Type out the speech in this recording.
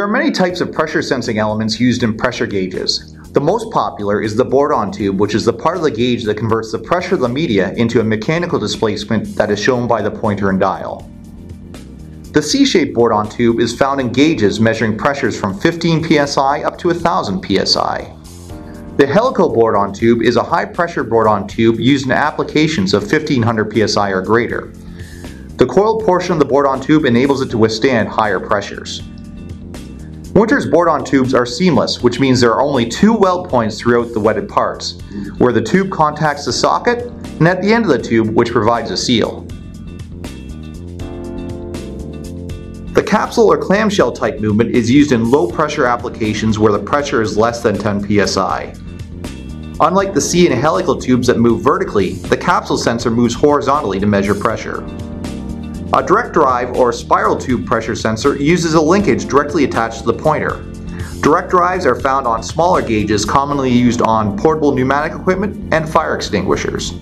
There are many types of pressure sensing elements used in pressure gauges. The most popular is the bourdon tube, which is the part of the gauge that converts the pressure of the media into a mechanical displacement that is shown by the pointer and dial. The C-shaped bourdon tube is found in gauges measuring pressures from 15 psi up to 1000 psi. The helical bourdon tube is a high pressure bourdon tube used in applications of 1500 psi or greater. The coiled portion of the bourdon tube enables it to withstand higher pressures. Winter's bourdon tubes are seamless, which means there are only two weld points throughout the wetted parts, where the tube contacts the socket and at the end of the tube which provides a seal. The capsule or clamshell type movement is used in low pressure applications where the pressure is less than 10 psi. Unlike the C and helical tubes that move vertically, the capsule sensor moves horizontally to measure pressure. A direct drive or spiral tube pressure sensor uses a linkage directly attached to the pointer. Direct drives are found on smaller gauges commonly used on portable pneumatic equipment and fire extinguishers.